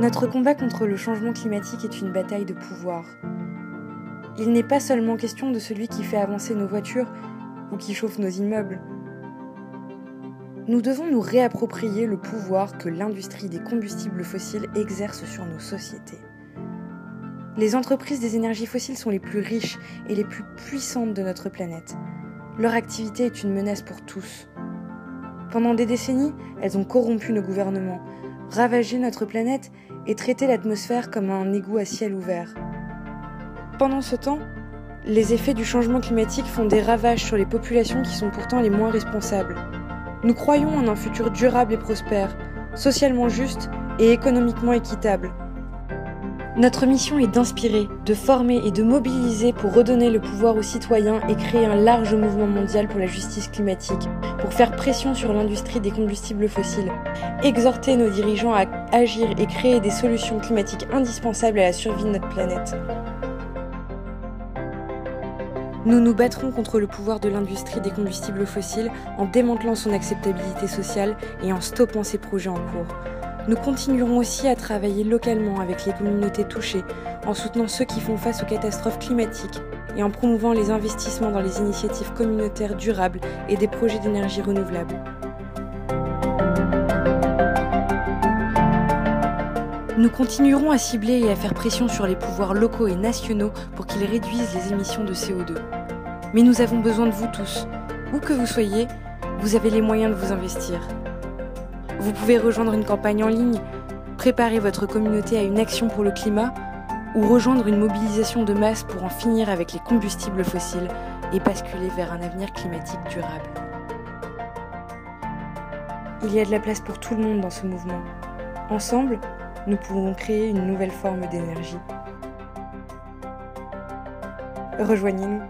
Notre combat contre le changement climatique est une bataille de pouvoir. Il n'est pas seulement question de celui qui fait avancer nos voitures ou qui chauffe nos immeubles. Nous devons nous réapproprier le pouvoir que l'industrie des combustibles fossiles exerce sur nos sociétés. Les entreprises des énergies fossiles sont les plus riches et les plus puissantes de notre planète. Leur activité est une menace pour tous. Pendant des décennies, elles ont corrompu nos gouvernements, ravagé notre planète et traité l'atmosphère comme un égout à ciel ouvert. Pendant ce temps, les effets du changement climatique font des ravages sur les populations qui sont pourtant les moins responsables. Nous croyons en un futur durable et prospère, socialement juste et économiquement équitable. Notre mission est d'inspirer, de former et de mobiliser pour redonner le pouvoir aux citoyens et créer un large mouvement mondial pour la justice climatique, pour faire pression sur l'industrie des combustibles fossiles, exhorter nos dirigeants à agir et créer des solutions climatiques indispensables à la survie de notre planète. Nous nous battrons contre le pouvoir de l'industrie des combustibles fossiles en démantelant son acceptabilité sociale et en stoppant ses projets en cours. Nous continuerons aussi à travailler localement avec les communautés touchées, en soutenant ceux qui font face aux catastrophes climatiques et en promouvant les investissements dans les initiatives communautaires durables et des projets d'énergie renouvelable. Nous continuerons à cibler et à faire pression sur les pouvoirs locaux et nationaux pour qu'ils réduisent les émissions de CO2. Mais nous avons besoin de vous tous. Où que vous soyez, vous avez les moyens de vous investir. Vous pouvez rejoindre une campagne en ligne, préparer votre communauté à une action pour le climat ou rejoindre une mobilisation de masse pour en finir avec les combustibles fossiles et basculer vers un avenir climatique durable. Il y a de la place pour tout le monde dans ce mouvement. Ensemble, nous pouvons créer une nouvelle forme d'énergie. Rejoignez-nous.